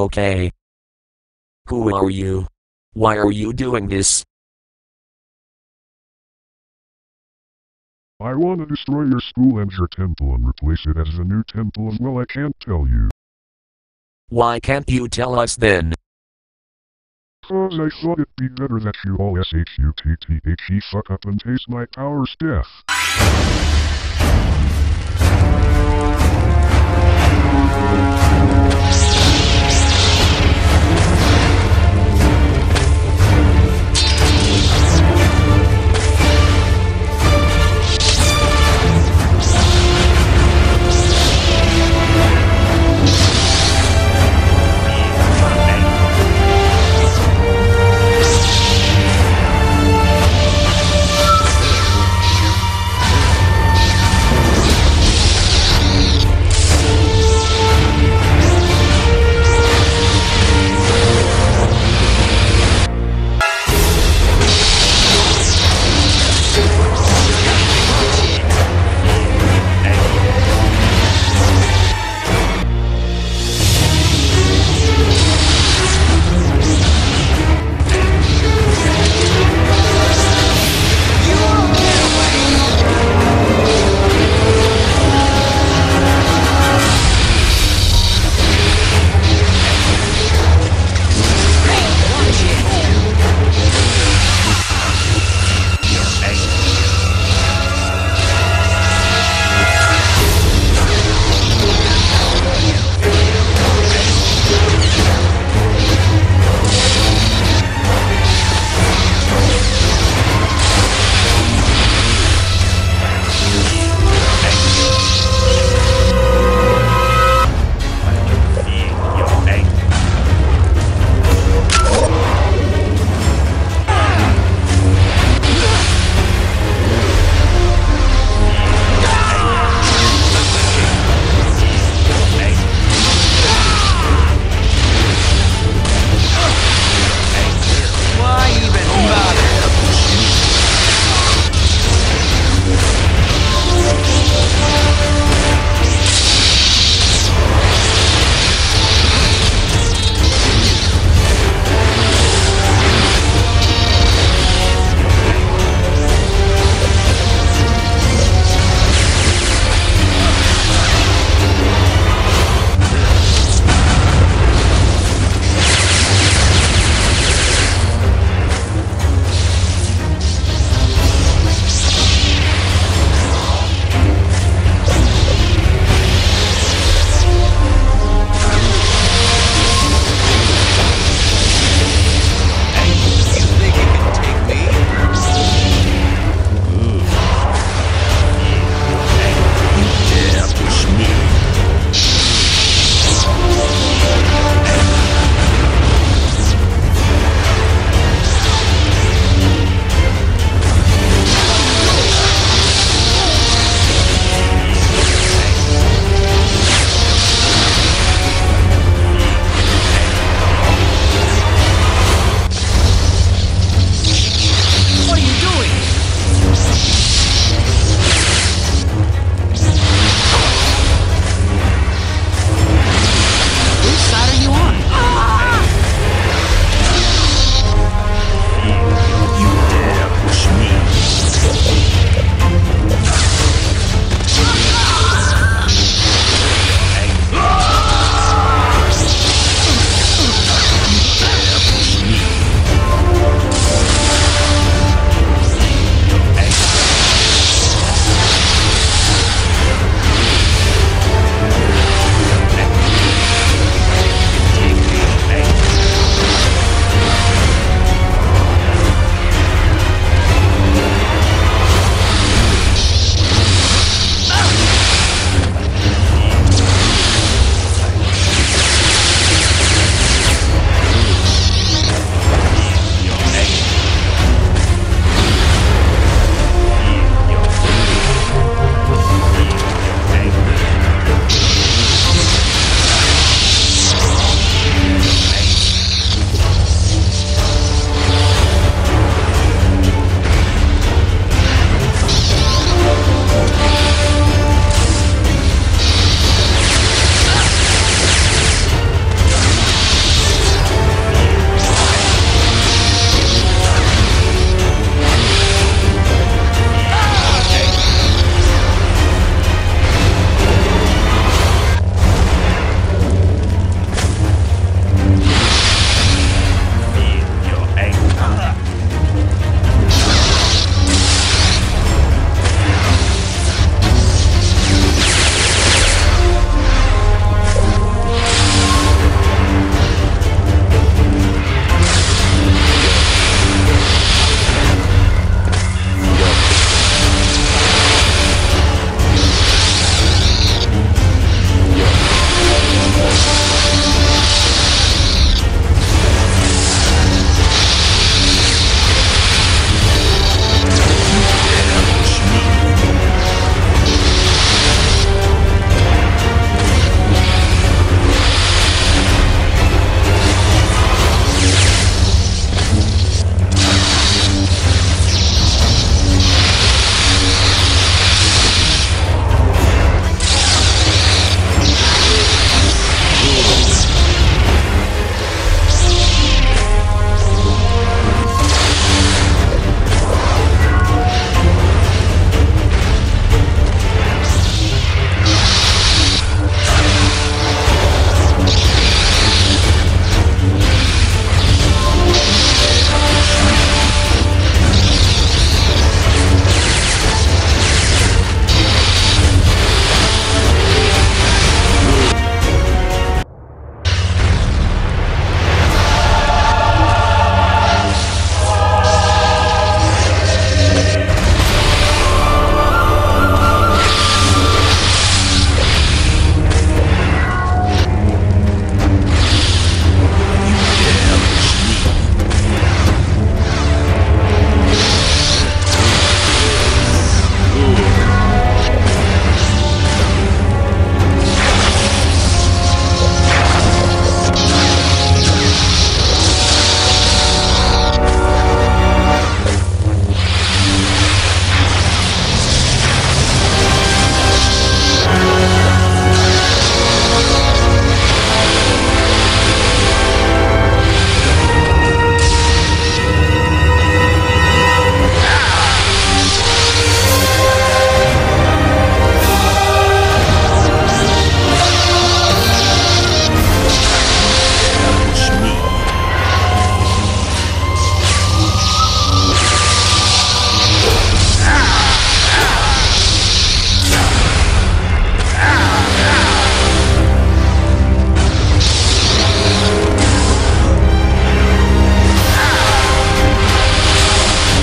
Okay. Who are you? Why are you doing this? I want to destroy your school and your temple and replace it as a new temple as well I can't tell you. Why can't you tell us then? Cause I thought it'd be better that you all S-H-U-T-T-H-E fuck up and taste my power's death.